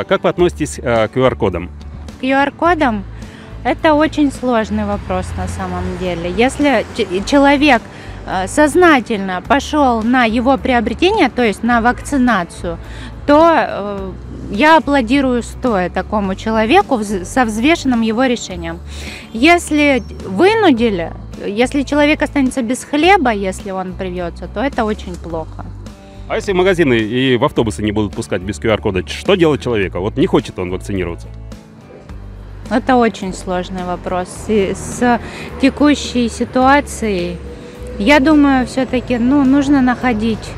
А Как вы относитесь э, к QR-кодам? QR-кодом это очень сложный вопрос на самом деле. Если человек э, сознательно пошел на его приобретение, то есть на вакцинацию, то э, я аплодирую стоя такому человеку со взвешенным его решением. Если вынудили, если человек останется без хлеба, если он привьется, то это очень плохо. А если магазины и в автобусы не будут пускать без QR-кода, что делать человека? Вот не хочет он вакцинироваться. Это очень сложный вопрос. И с текущей ситуацией, я думаю, все-таки ну, нужно находить.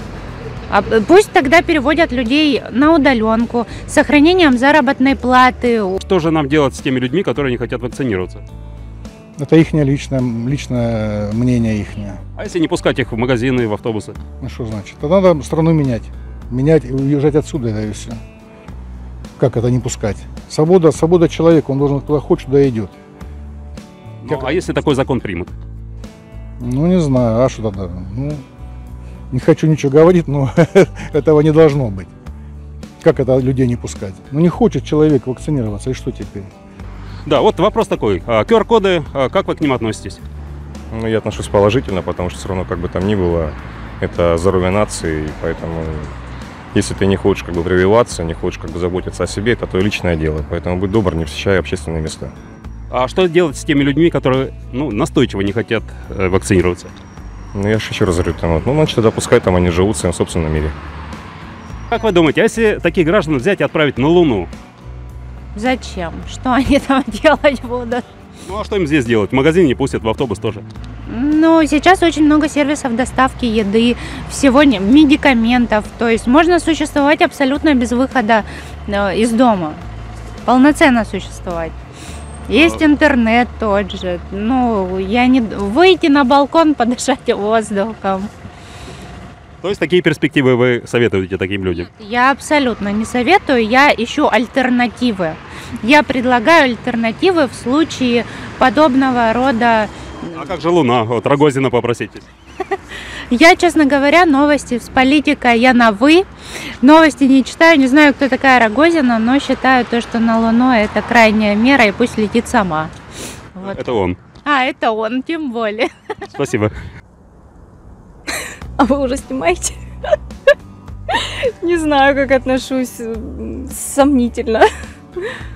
А пусть тогда переводят людей на удаленку с сохранением заработной платы. Что же нам делать с теми людьми, которые не хотят вакцинироваться? Это их личное, личное мнение их. А если не пускать их в магазины, в автобусы? Ну что значит? Тогда надо страну менять. Менять и уезжать отсюда, да и все. Как это не пускать? Свобода, свобода человека, он должен куда хочет, туда идет. Ну, а если такой закон примут? Ну не знаю, а что тогда? Ну, не хочу ничего говорить, но этого не должно быть. Как это людей не пускать? Ну не хочет человек вакцинироваться, и что теперь? Да, вот вопрос такой. А, QR-коды, а, как вы к ним относитесь? Ну, я отношусь положительно, потому что все равно, как бы там ни было, это здоровье нации, и поэтому если ты не хочешь как бы прививаться, не хочешь как бы заботиться о себе, это твое личное дело. Поэтому будь добр, не посещай общественные места. А что делать с теми людьми, которые ну, настойчиво не хотят э, вакцинироваться? Ну, я же еще раз говорю, там, вот, ну, значит, тогда пускай там они живут в своем собственном мире. Как вы думаете, а если таких граждан взять и отправить на Луну? Зачем? Что они там делать будут? Ну а что им здесь делать? В магазин не пустят, в автобус тоже. Ну, сейчас очень много сервисов доставки еды, всего не- медикаментов. То есть можно существовать абсолютно без выхода э, из дома. Полноценно существовать. Есть интернет тот же. Ну, я не... Выйти на балкон, подышать воздухом. То есть такие перспективы вы советуете таким людям? Я абсолютно не советую, я ищу альтернативы. Я предлагаю альтернативы в случае подобного рода А как же Луна? Вот Рогозина попросите. Я, честно говоря, новости с политикой я на «вы». Новости не читаю, не знаю, кто такая Рогозина, но считаю то, что на Луну это крайняя мера, и пусть летит сама. Вот. Это он. А, это он, тем более. Спасибо. А вы уже снимаете? Не знаю, как отношусь. Сомнительно.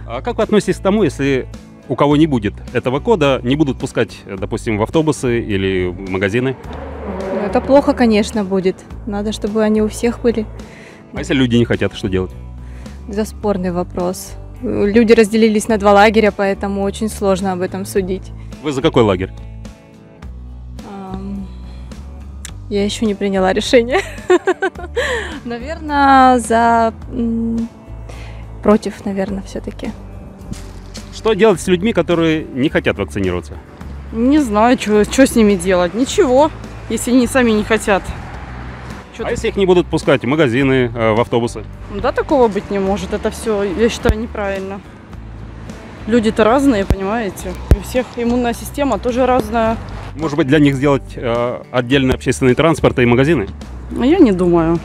А как вы относитесь к тому, если у кого не будет этого кода, не будут пускать, э, допустим, в автобусы или в магазины? Ну, Это плохо, конечно, будет. Надо, чтобы они у всех были. А если люди не хотят, что делать? Это спорный вопрос. Люди разделились на два лагеря, поэтому очень сложно об этом судить. Вы за какой лагерь? Я еще не приняла решение. Наверное, за против, наверное, все-таки. Что делать с людьми, которые не хотят вакцинироваться? Не знаю, что с ними делать. Ничего, если они сами не хотят. Чё А ты- если их не будут пускать в магазины, э, в автобусы? Да, такого быть не может. Это все, я считаю, неправильно. Люди-то разные, понимаете? И у всех иммунная система тоже разная. Может быть, для них сделать э, отдельный общественный транспорт и магазины? А я не думаю.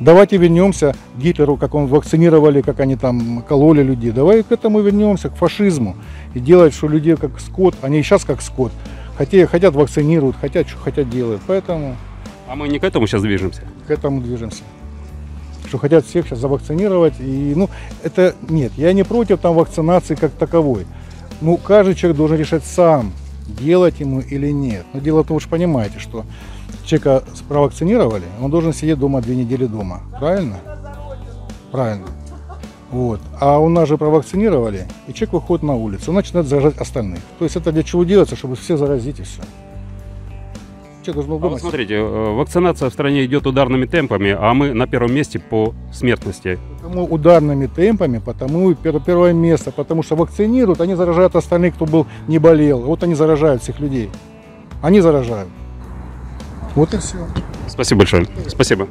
Давайте вернемся к Гитлеру, как он вакцинировали, как они там кололи людей. Давай к этому вернемся, к фашизму. И делать, что людей как скот, они и сейчас как скот. Хотя, хотят вакцинируют, хотят, что хотят делают. Поэтому А мы не к этому сейчас движемся. к этому движемся. Что хотят всех сейчас завакцинировать. И, ну, это нет, я не против там вакцинации как таковой. Ну, каждый человек должен решать сам, делать ему или нет. Но дело в том, же понимаете, что человека провакцинировали, он должен сидеть дома две недели дома. Правильно? Правильно. Вот. А у нас же провакцинировали, и человек выходит на улицу, он начинает заражать остальных. То есть это для чего делается, чтобы все заразить и все. Человек должен А вот думать. смотрите, э, вакцинация в стране идет ударными темпами, а мы на первом месте по смертности. Потому ударными темпами, потому первое место, потому что вакцинируют, они заражают остальных, кто был не болел. Вот они заражают всех людей. Они заражают. Вот и все. Спасибо большое. Спасибо.